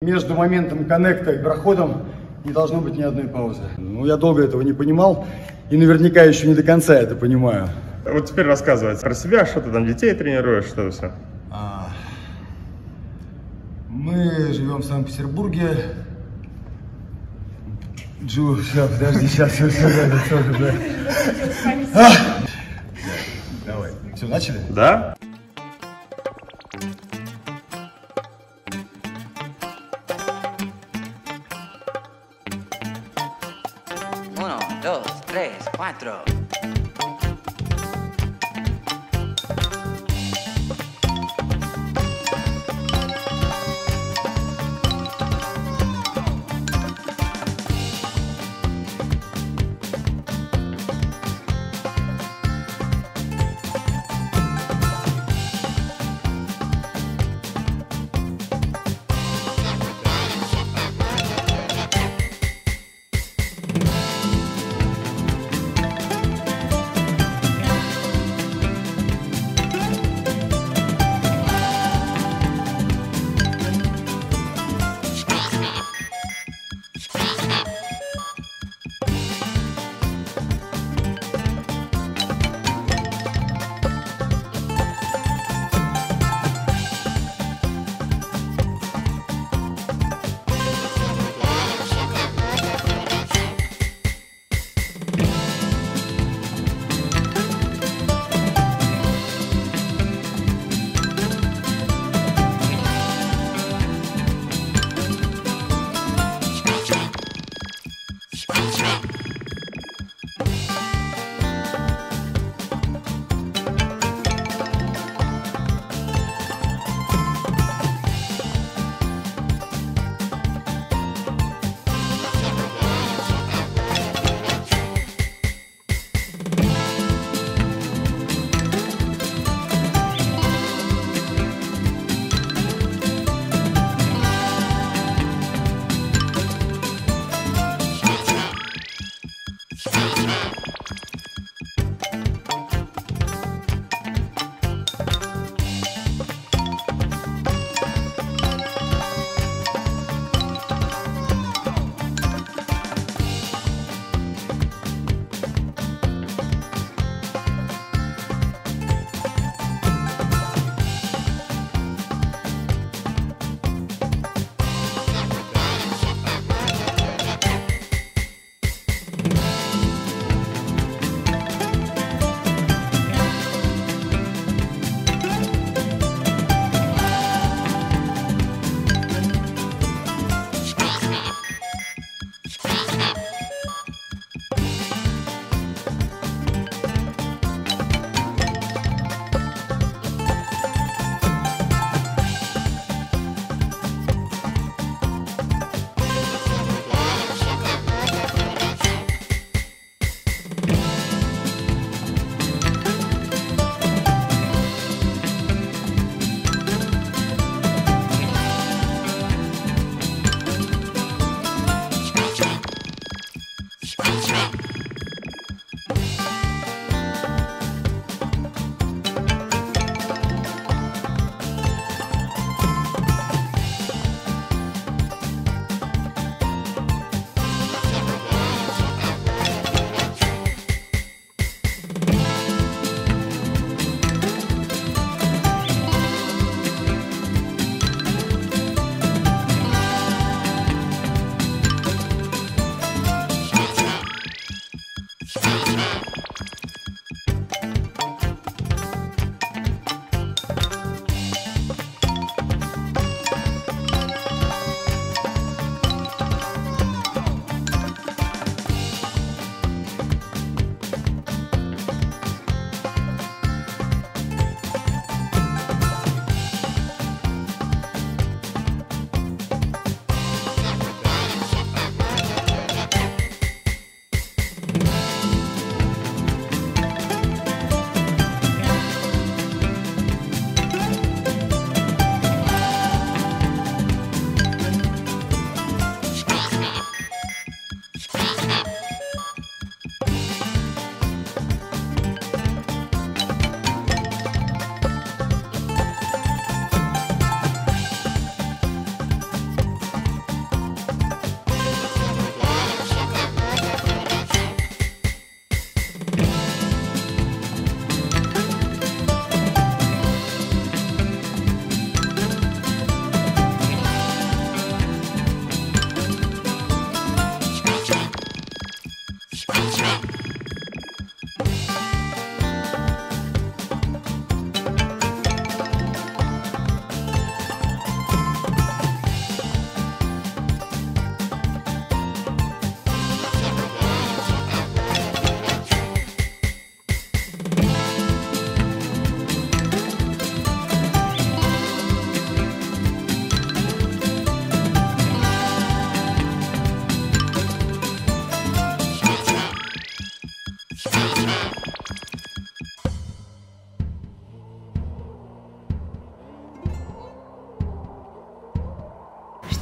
Между моментом коннекта и проходом не должно быть ни одной паузы. Ну, я долго этого не понимал и наверняка еще не до конца это понимаю. Вот теперь рассказывай про себя, что ты там детей тренируешь, что все. А, мы живем в Санкт-Петербурге. Джу, все, подожди, сейчас все, все, все, все, все. А! Давай, все, начали? Да? Uno, teatro.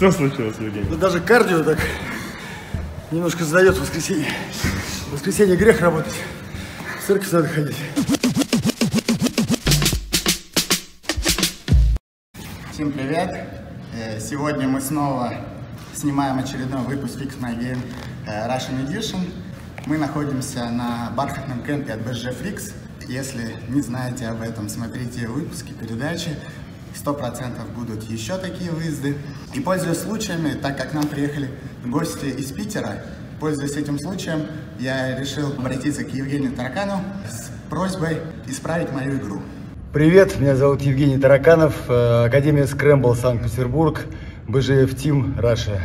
Что случилось, Евгений? Да даже кардио так немножко сдает в воскресенье. В воскресенье грех работать. В церковь надо ходить. Всем привет! Э, Сегодня мы снова снимаем очередной выпуск Fix My Game э, Russian Edition. Мы находимся на бархатном кемпе от BG Flix. Если не знаете об этом, смотрите выпуски передачи. Сто процентов будут еще такие выезды. И пользуясь случаями, так как нам приехали гости из Питера, пользуясь этим случаем, я решил обратиться к Евгению Таракану с просьбой исправить мою игру. Привет, меня зовут Евгений Тараканов, э, Академия Scramble Санкт-Петербург, Team Russia.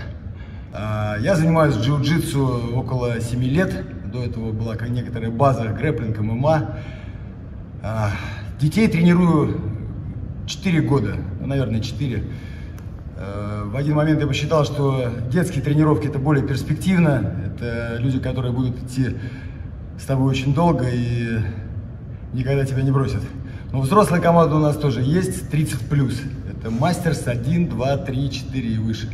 Э, Я занимаюсь джиу-джитсу около 7 лет, до этого была некоторая база грэплинг, ММА. Э, Детей тренирую 4 года, наверное 4. Э, В один момент я посчитал, что детские тренировки это более перспективно, это люди, которые будут идти с тобой очень долго и никогда тебя не бросят. Но взрослая команда у нас тоже есть, 30 плюс. Это мастерс 1, 2, 3, 4 и выше.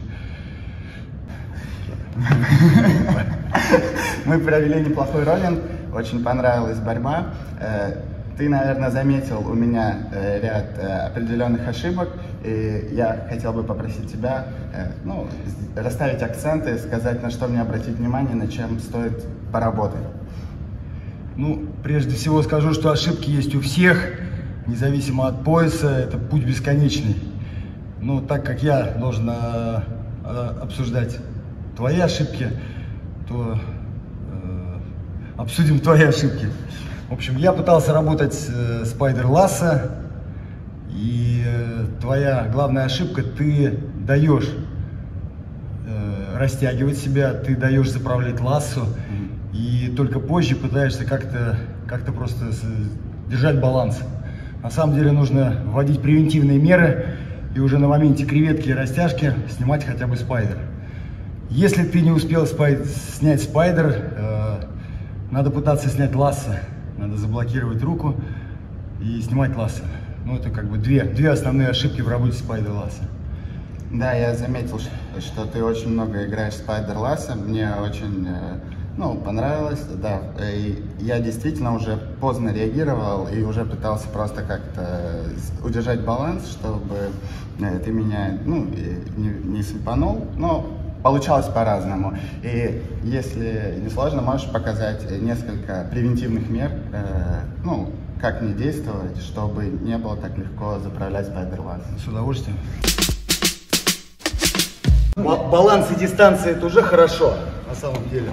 Мы провели неплохой роллинг, очень понравилась борьба. Э, Ты, наверное, заметил у меня э, ряд э, определенных ошибок, и я хотел бы попросить тебя э, ну, расставить акценты, сказать, на что мне обратить внимание, на чем стоит поработать. Ну, прежде всего скажу, что ошибки есть у всех, независимо от пояса, это путь бесконечный. Но так как я должен а, обсуждать твои ошибки, то э, обсудим твои ошибки. В общем, я пытался работать э, Спайдер Ласса, и э, твоя главная ошибка, ты даешь э, растягивать себя, ты даешь заправлять лассу, и только позже пытаешься как-то как просто с- держать баланс. На самом деле нужно вводить превентивные меры и уже на моменте креветки и растяжки снимать хотя бы спайдер. Если ты не успел спай- снять спайдер, э, надо пытаться снять ласса, надо заблокировать руку и снимать ласса. Ну, это как бы две, две основные ошибки в работе спайдер ласса. Да, я заметил, что ты очень много играешь в Spider Ласса. Мне очень э, ну, понравилось, да. Э, И я действительно уже поздно реагировал и уже пытался просто как-то с- удержать баланс, чтобы э, ты меня ну, не, не слепанул. Но получалось по-разному. И если не сложно, можешь показать несколько превентивных мер, э, ну, как мне действовать, чтобы не было так легко заправлять Ласс. С удовольствием. Ба- Баланс и дистанция это уже хорошо, на самом деле.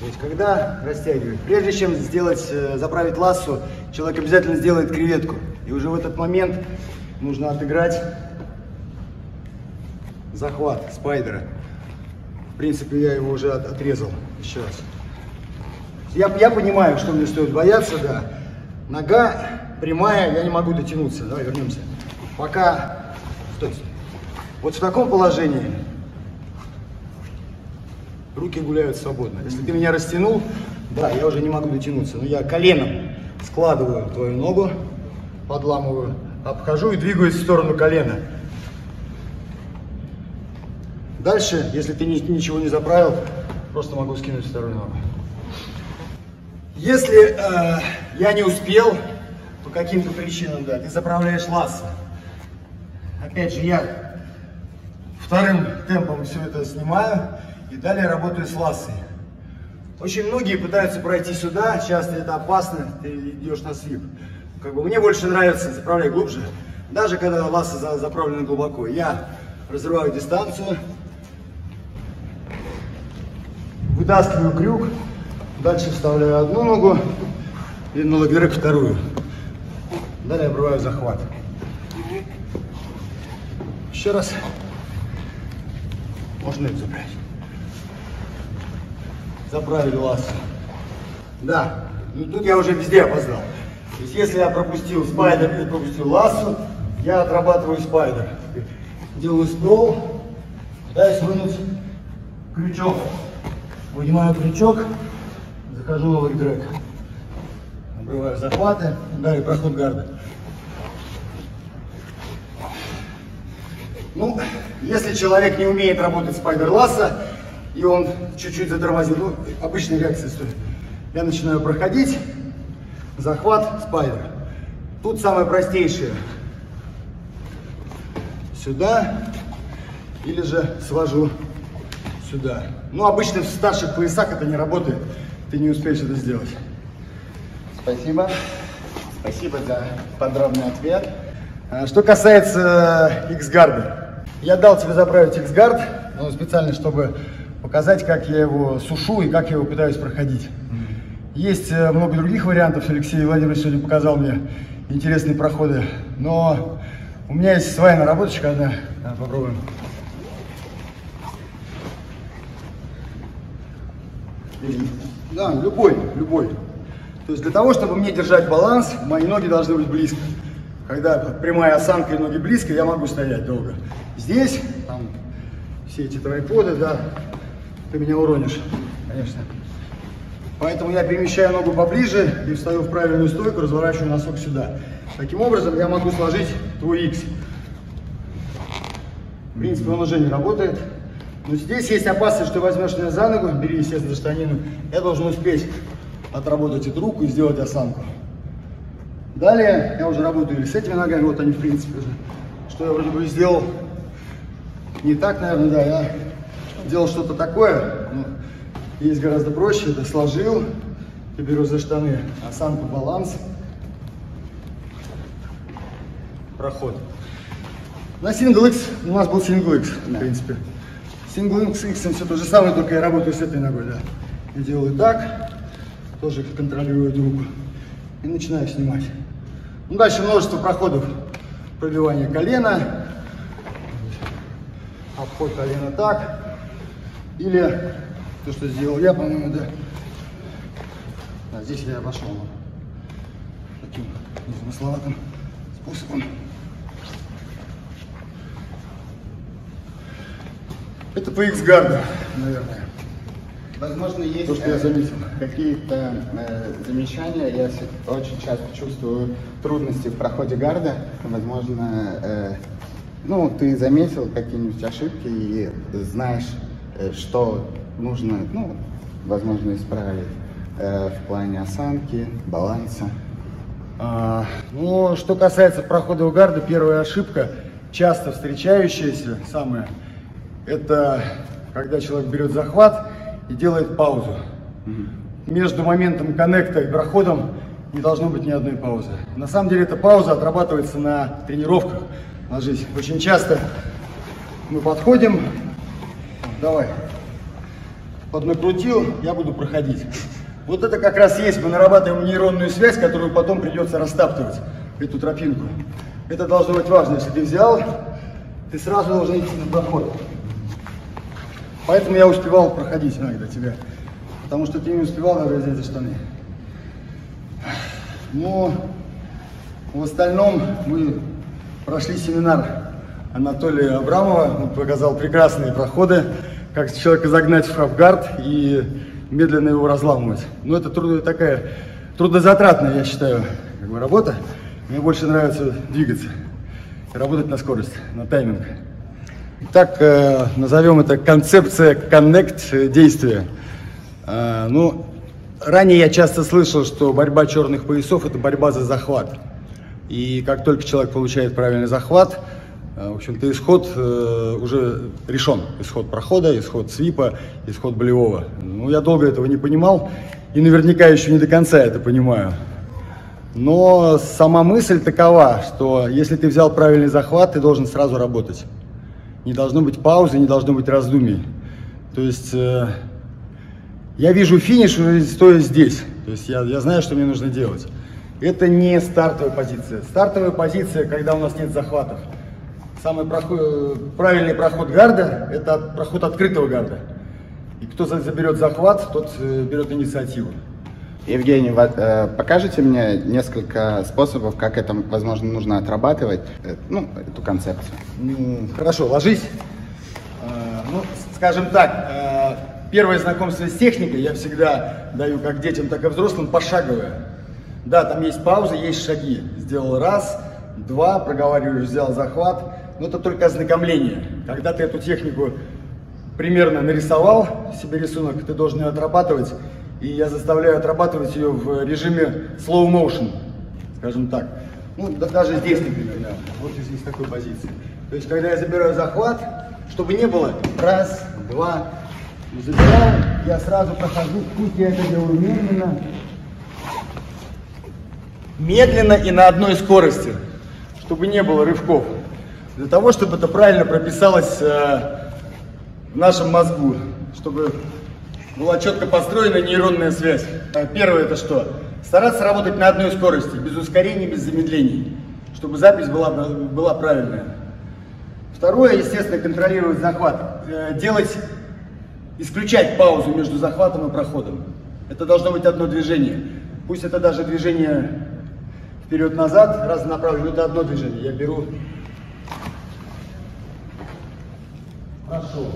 То есть, когда растягивать, прежде чем сделать, э, заправить лассу, человек обязательно сделает креветку. И уже в этот момент нужно отыграть захват спайдера. В принципе, я его уже от- отрезал еще раз. Я, я понимаю, что мне стоит бояться, да. Нога прямая, я не могу дотянуться. Давай вернемся. Пока. Стой. Вот в таком положении руки гуляют свободно. Если ты меня растянул, да, я уже не могу дотянуться. Но я коленом складываю твою ногу, подламываю, обхожу и двигаюсь в сторону колена. Дальше, если ты ни- ничего не заправил, просто могу скинуть вторую ногу. Если э, я не успел, по каким-то причинам, да, ты заправляешь ласса. Опять же, я вторым темпом все это снимаю и далее работаю с лассой. Очень многие пытаются пройти сюда, часто это опасно, ты идешь на свип. Как бы мне больше нравится заправлять глубже, даже когда ласса за- заправлена глубоко. Я разрываю дистанцию, вытаскиваю крюк, дальше вставляю одну ногу и на логарек вторую. Далее обрываю захват. Еще раз. Можно их забрать. Заправили лассо. Да, ну тут я уже везде опоздал. То есть если я пропустил спайдер или пропустил лассу, я отрабатываю спайдер. Делаю спрол, пытаюсь вынуть крючок. Вынимаю крючок, захожу на лонгтрек. Обрываю захваты, далее проход гарда. Ну, Если человек не умеет работать спайдер-ласса, и он чуть-чуть затормозил, ну, обычная реакция стоит. Я начинаю проходить, захват, спайдер. Тут самое простейшее. Сюда, или же свожу сюда. Ну, обычно в старших поясах это не работает, ты не успеешь это сделать. Спасибо. Спасибо за подробный ответ. А, Что касается X-гарда, я дал тебе заправить X-гард, ну, специально, чтобы показать, как я его сушу и как я его пытаюсь проходить. Есть э, много других вариантов, Алексей Владимирович сегодня показал мне интересные проходы, но у меня есть своя наработочка одна, А, попробуем. Да, любой, любой. То есть для того, чтобы мне держать баланс, мои ноги должны быть близко. Когда прямая осанка и ноги близко, я могу стоять долго. Здесь, там, все эти трайподы, да, ты меня уронишь, конечно. Поэтому я перемещаю ногу поближе и встаю в правильную стойку, разворачиваю носок сюда. Таким образом я могу сложить твой X. В принципе, он уже не работает. Но здесь есть опасность, что возьмешь меня за ногу, бери, естественно, за штанину. Я должен успеть отработать эту руку и сделать осанку. Далее я уже работаю или с этими ногами, вот они в принципе уже. Что я вроде бы сделал не так, наверное, да, я делал что-то такое. но есть гораздо проще, это сложил, и беру за штаны, осанку, баланс, проход. На сингл у нас был сингл в принципе. Сингл X все то же самое, только я работаю с этой ногой, да. Я делаю так, тоже контролирую руку. И начинаю снимать. Ну, дальше множество проходов. Пробивание колена. Обход колена так. Или то, что сделал я, по-моему, да. А здесь я обошел. Таким незамысловатым способом. Это по X-гарду, наверное. Возможно, есть То, что я э, заметил. какие-то э, замечания. Я очень часто чувствую трудности в проходе гарда. Возможно, э, ну, ты заметил какие-нибудь ошибки и знаешь, э, что нужно, ну, возможно, исправить э, в плане осанки, баланса. А, ну, что касается прохода в гарда, первая ошибка, часто встречающаяся, самая, это когда человек берет захват и делает паузу. Между моментом коннекта и проходом не должно быть ни одной паузы. На самом деле эта пауза отрабатывается на тренировках. Ложись. Очень часто мы подходим, давай, поднакрутил, я буду проходить. Вот это как раз есть, мы нарабатываем нейронную связь, которую потом придется растаптывать, эту тропинку. Это должно быть важно, если ты взял, ты сразу должен идти на проход. Поэтому я успевал проходить иногда тебя, потому что ты не успевал даже взять за штаны. Но в остальном мы прошли семинар Анатолия Абрамова, он показал прекрасные проходы, как человека загнать в хавгард и медленно его разламывать. Но это трудно, такая трудозатратная, я считаю, как бы работа. Мне больше нравится двигаться, работать на скорость, на тайминг. Итак, э, назовем это концепция Connect действия. Э, ну, ранее я часто слышал, что борьба черных поясов – это борьба за захват. И как только человек получает правильный захват, э, в общем-то, исход уже решен. Исход прохода, исход свипа, исход болевого. Ну, я долго этого не понимал и наверняка еще не до конца это понимаю. Но сама мысль такова, что если ты взял правильный захват, ты должен сразу работать. Не должно быть паузы, не должно быть раздумий. То есть э, я вижу финиш, уже стоя здесь. То есть я, я знаю, что мне нужно делать. Это не стартовая позиция. Стартовая позиция, когда у нас нет захватов. Самый проход- правильный проход гарда – это проход открытого гарда. И кто за- заберет захват, тот э, берет инициативу. Евгений, э, покажите мне несколько способов, как это, возможно, нужно отрабатывать, э, ну, эту концепцию. Ну, Хорошо, ложись. А, Ну, скажем так, первое знакомство с техникой я всегда даю как детям, так и взрослым пошаговое. Да, там есть пауза, есть шаги. Сделал раз, два, проговариваешь, взял захват, но это только ознакомление. Когда ты эту технику примерно нарисовал себе рисунок, ты должен ее отрабатывать. И я заставляю отрабатывать ее в режиме slow motion, скажем так. Ну, да- даже здесь, например, да, вот из, из такой позиции. То есть, когда я забираю захват, чтобы не было раз, два, забираю, я сразу прохожу, пусть я это делаю медленно, медленно и на одной скорости, чтобы не было рывков. Для того, чтобы это правильно прописалось э, в нашем мозгу, чтобы была четко построена нейронная связь. Э, Первое это что? Стараться работать на одной скорости, без ускорений, без замедлений, чтобы запись была, была правильная. Второе, естественно, контролировать захват. Э, Делать, исключать паузу между захватом и проходом. Это должно быть одно движение. Пусть это даже движение вперед-назад, но это одно движение. Я беру. Хорошо.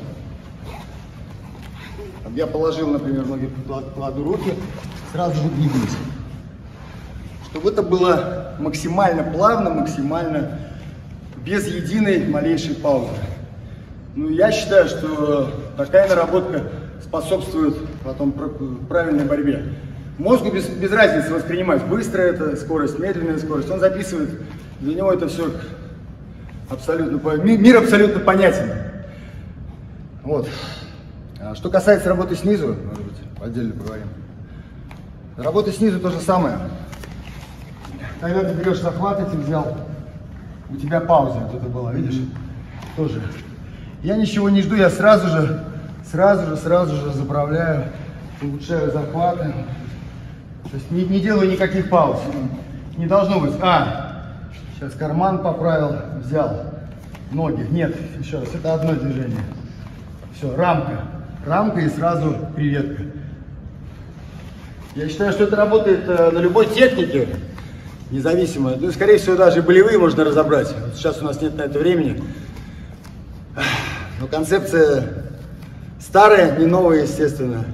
Я положил, например, ноги, кла- кладу руки, сразу же двигаюсь. Чтобы это было максимально плавно, максимально без единой малейшей паузы. Ну, я считаю, что такая наработка способствует потом пр- правильной борьбе. Мозгу без, без разницы воспринимать, быстрая это скорость, медленная скорость. Он записывает, для него это все абсолютно, мир абсолютно понятен. Вот. А что касается работы снизу, может быть, отдельно поговорим. Работа снизу то же самое. Когда ты берешь захват, эти взял, у тебя пауза вот это была, видишь? Тоже. Я ничего не жду, я сразу же, сразу же, сразу же заправляю, улучшаю захваты. То есть не, не делаю никаких пауз. Не должно быть. А, сейчас карман поправил, взял. Ноги. Нет, еще раз, это одно движение. Все, рамка. Рамка и сразу приветка. Я считаю, что это работает э, на любой технике, независимо. Ну, скорее всего, даже болевые можно разобрать. Вот сейчас у нас нет на это времени. Но концепция старая, не новая, естественно.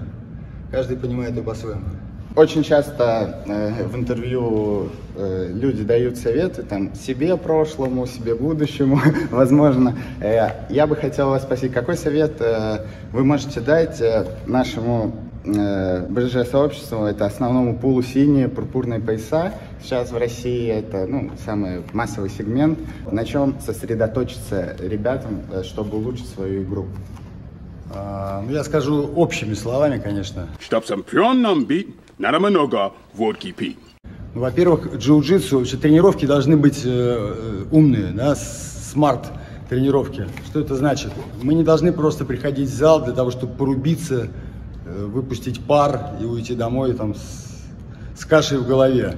Каждый понимает ее по-своему. Очень часто э, в интервью э, люди дают советы там себе прошлому, себе будущему, возможно. Э, я бы хотел вас спросить, какой совет э, вы можете дать э, нашему э, БЖ-сообществу, это основному пулу синие пурпурные пояса. Сейчас в России это ну, самый массовый сегмент. На чем сосредоточиться ребятам, э, чтобы улучшить свою игру? А, ну, я скажу общими словами, конечно. Чтоб чемпион нам бить, надо много водки пить. Во-первых, джиу-джитсу, тренировки должны быть э, э, умные, да, смарт тренировки. Что это значит? Мы не должны просто приходить в зал для того, чтобы порубиться, э, выпустить пар и уйти домой там с, с кашей в голове.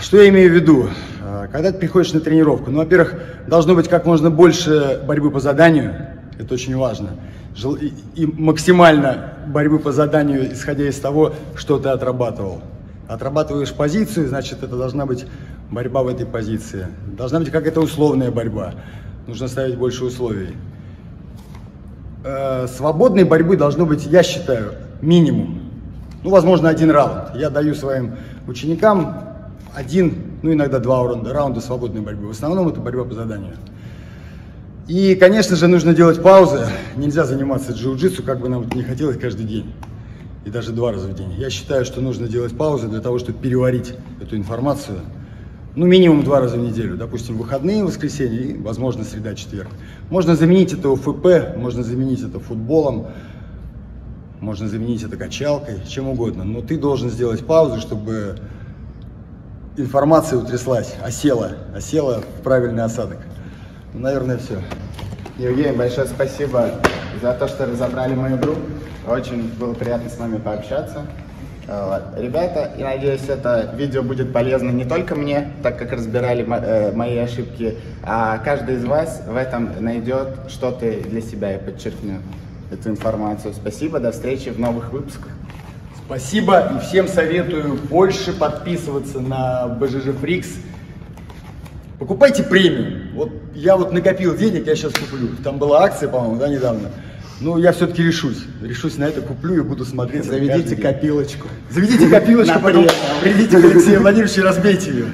Что я имею в виду? А, Когда ты приходишь на тренировку, ну, во-первых, должно быть как можно больше борьбы по заданию, это очень важно, и максимально борьбы по заданию, исходя из того, что ты отрабатывал. Отрабатываешь позицию, значит, это должна быть борьба в этой позиции. Должна быть какая-то условная борьба. Нужно ставить больше условий. Э, свободной борьбы должно быть, я считаю, минимум. Ну, возможно, один раунд. Я даю своим ученикам один, ну, иногда два раунда, раунда свободной борьбы. В основном это борьба по заданию. И, конечно же, нужно делать паузы. Нельзя заниматься джиу-джитсу, как бы нам это не хотелось, каждый день. И даже два раза в день. Я считаю, что нужно делать паузы для того, чтобы переварить эту информацию. Ну, минимум два раза в неделю. Допустим, выходные, воскресенье и, возможно, среда, четверг. Можно заменить это УФП, можно заменить это футболом, можно заменить это качалкой, чем угодно. Но ты должен сделать паузу, чтобы информация утряслась, осела, осела в правильный осадок. Ну, наверное, все. Евгений, большое спасибо за то, что разобрали мою игру. Очень было приятно с вами пообщаться. Вот. Ребята, я надеюсь, это видео будет полезно не только мне, так как разбирали э, мои ошибки, а каждый из вас в этом найдет что-то для себя и подчеркнет эту информацию. Спасибо, до встречи в новых выпусках. Спасибо и всем советую больше подписываться на БЖЖ Фрикс. Покупайте премиум. Вот я вот накопил денег, я сейчас куплю. Там была акция, по-моему, да, недавно. Ну, я все-таки решусь. Решусь на это, куплю и буду смотреть. Заведите копилочку. Заведите копилочку, потом придите к Алексею Владимировичу и разбейте ее.